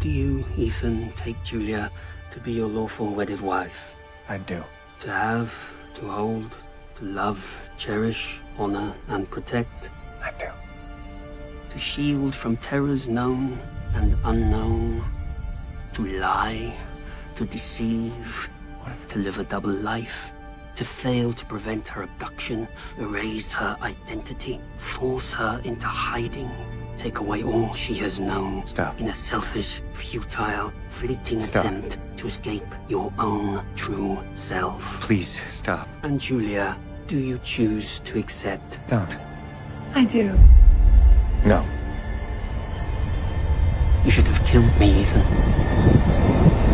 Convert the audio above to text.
Do you, Ethan, take Julia to be your lawful wedded wife? I do. To have, to hold, to love, cherish, honor, and protect? I do. To shield from terrors known and unknown? To lie, to deceive, to live a double life? To fail to prevent her abduction, erase her identity, force her into hiding, take away all she has known. Stop. In a selfish, futile, fleeting Stop. attempt to escape your own true self. Please, stop. And Julia, do you choose to accept? Don't. I do. No. You should have killed me, Ethan.